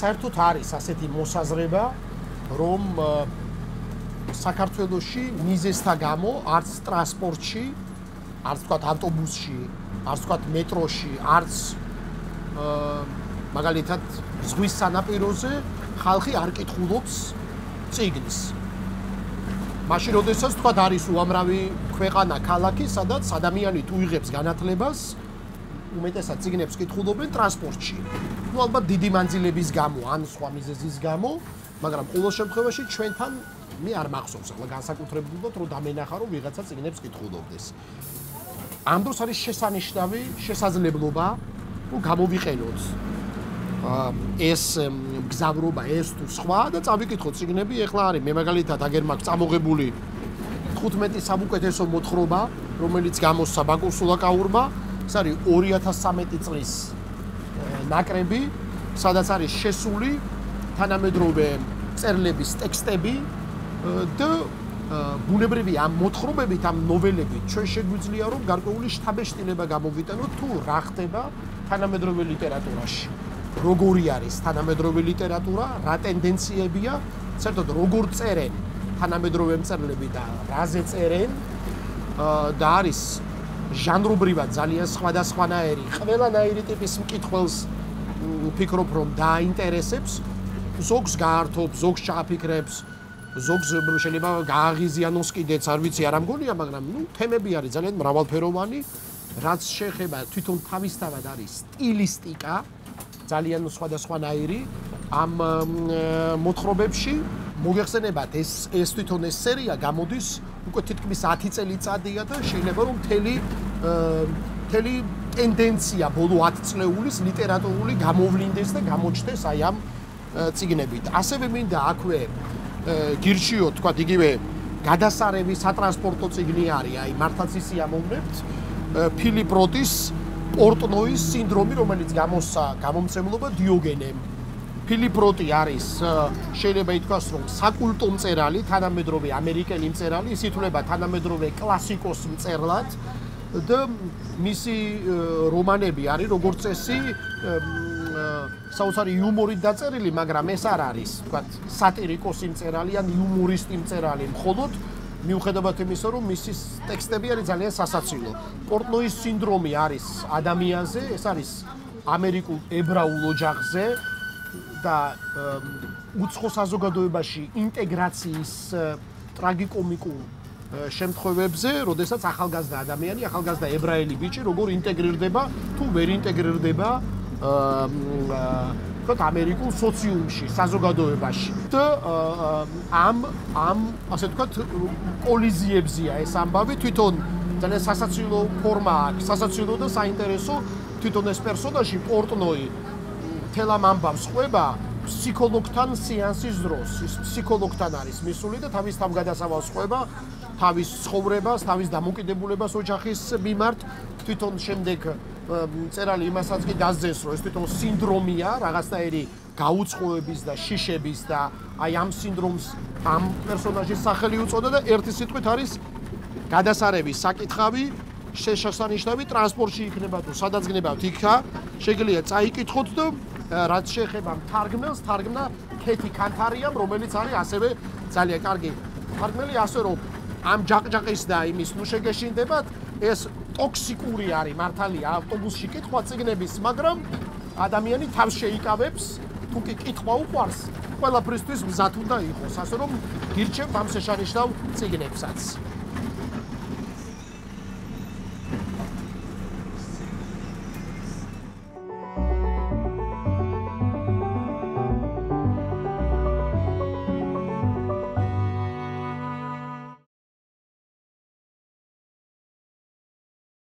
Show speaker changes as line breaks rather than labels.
საერთოდ არის ასეთი მოსაზრება, რომ საქართველოსში მიზესთა გამო არც ტრანსპორტში, არც თქვა ავტობუსში, არც თქვა მეტროში, არც მაგალითად ზღვის სანაპიროზე ხალხი არ კითხულობს ციგნს. მაშინ როდესაც თქვა არის უამრავი ქვეყანა, ქალაქი, სადაც ადამიანი თუ იღებს განათლებას, უმეტესად ციგნებს კითხულობენ ტრანსპორტში. ну ალბათ დიდი მანძილების გამო ან სხვა მიზეზის გამო, მაგრამ ყოველ შემთხვევაში ჩვენთან მე არ მახსოვს ახლა განსაკუთრებულად რომ დამენახა რომ ვიღაცა ციგნებს კითხულობდეს. ამ დროს არის შესანიშნავი შესაძლებლობა რომ გამოვიყენოთ ეს გზავრობა ეს თუ სხვა და წავიკითხოთ ციგნები ეხლა არის მე მაგალითად აგერ მაქვს წამოღებული 15 სამუკეთესო მოთხრობა რომელიც გამოსცა ბაკურ სულაკაურმა ეს არის 2013 წლის ნაკრები სადაც არის შესული თანამედროვე წერლების ტექსტები და ბუნებრივი ამ მოთხრობებით ამ ნოველებით ჩვენ შეგვიძლია რომ გარკვეული შთაბეჭდილება გამოვიტანოთ თუ რა ხდება თანამედროვე ლიტერატურაში. როგორი არის თანამედროვე ლიტერატურა რა ტენდენციებია საერთოდ როგორ წერენ თანამედროვე მწერლები და რაზე წერენ და არის ჟანრობრივად ძალიან სხვადასხვანაირი ყველანაირი ტიპის მკითხველს ვფიქრობ რომ დაინტერესებს ზოგს გაართობს ზოგს ჩააფიქრებს ზოგს შეიძლება გააღიზიანოს კიდეც, არ ვიცი, არ ამგონია, მაგრამ ნუ თემები არის ძალიან მრავალფეროვანი, რაც შეეხება თვითონ თავისთავად არის სტილისტიკა ძალიან სხვადასხვანაირი ამ მოთხრობებში. მოგეხსენებათ, ეს ეს თვითონ ეს სერია გამოდის უკვე თითქმის 10 წელიწადია და შეიძლება რომ მთელი მთელი ტენდენცია ბოლო 10 წლეულის ლიტერატურული გამოვლინდეს და გამოჩნდეს აი ამ ციგნებით. ასევე მინდა აქვე გირჩიო თქვა იგივე გადასარევი სატრანსპორტო ციგნი არის. აი მართლაც ისი ამოვნებთ. ფილიპ როტის პორტნოის სინდრომი რომელიც გამოსცა გამომცემლობა დიოგენემ ფილიპ როტი არის შეიძლება ითქვას რომ საკულტო მწერალი თანამედროვე ამერიკელი მწერალი ის ითვლება თანამედროვე კლასიკოს მწერლად და მისი რომანები არის როგორც წესი საოცარი იუმორით დაწერილი, მაგრამ ეს არ არის, თქვა, სატირიკოსი მწერალი ან იუმორისტი მწერალი, მხოლოდ მიუხედავად იმისა, რომ მისი ტექსტები არის ძალიან სასაცილო. პორტნოის სინდრომი არის ადამიანზე, ეს არის ამერიკულ ებრაულ ოჯახზე და უცხო საზოგადოებაში ინტეგრაციის ტრაგიკომიკულ შემთხვევებზე, როდესაც ახალგაზრდა ადამიანი, ახალგაზრდა ებრაელი ბიჭი როგორ ინტეგრირდება თუ ვერ ინტეგრირდება თქო ამერიკულ სოციუმში, საზოგადოებაში. და ამ ამ ასე ვთქვათ კოლიზიებზია ეს ამბავი თვითონ ძალიან სასაცილო ფორმა აქვს, სასაცილო და საინტერესო თვითონ ეს პერსონაჟი პორტნოი თელამ ამბავს ყვება ფსიქოლოგთან სეანსის დროს. ის ფსიქოლოგთან არის მისული და თავის თავგადასავალს ყვება თავის ცხოვრებას, თავის დამოკიდებულებას ოჯახის მიმართ თვითონ შემდეგ წერალი იმასაც კი დასძენს, რომ ეს თვითონ სინდრომია, რაღაცნაირი გაუწყოების და შიშების და აი ამ სინდრომს ამ პერსონაჟის სახელი უწოდა და ერთი სიტყვით არის გადასარების საკითხავი შეშასანიშნავი ტრანსპორტში იქნება თუ სადაც გნებავთ იქა შეგიძლია წაიკითხოთ და რაც შეეხება თარგმნელს თარგმნა ქეთი კანთარიამ რომელიც არის ასევე ძალიან კარგი თარგმნელი ასე რომ ამ ჯაყჯაყის და იმის ნუ შეგეშინდებათ ეს ტოქსიკური არის მართალია ავტობუსში კითხვა ციგნების, მაგრამ ადამიანი თავს შეიკავებს, თუ კი კითხვა უყვარს, ყველაფრისთვის მზად უნდა იყოს, ასე რომ გირჩევ ამ შეშანიშნავ ციგნებსაც.